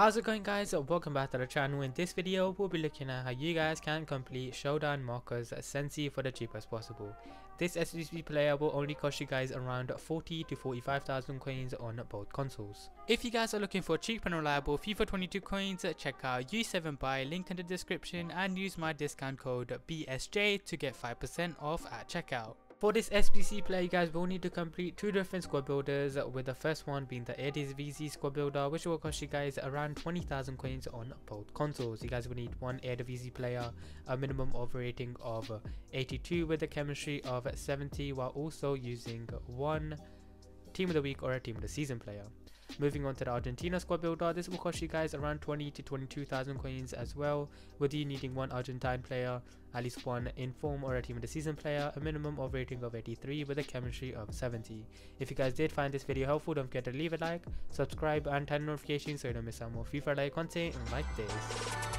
How's it going guys? Welcome back to the channel. In this video, we'll be looking at how you guys can complete Showdown Marcos Senesi for the cheapest possible. This SBC player will only cost you guys around 40 to 45,000 coins on both consoles. If you guys are looking for cheap and reliable FIFA 22 coins, check out U7Buy, link in the description and use my discount code BSJ to get 5% off at checkout. For this SBC player, you guys will need to complete two different squad builders, with the first one being the Eredivisie squad builder, which will cost you guys around 20,000 coins on both consoles. You guys will need one Eredivisie player, a minimum of rating of 82 with a chemistry of 70, while also using one team of the week or a team of the season player. Moving on to the Argentina squad builder, uh, this will cost you guys around 20 to 22,000 coins as well, with you needing one Argentine player, at least one inform or a team of the season player, a minimum of rating of 83 with a chemistry of 70. If you guys did find this video helpful, don't forget to leave a like, subscribe and turn notifications so you don't miss out more FIFA like content like this.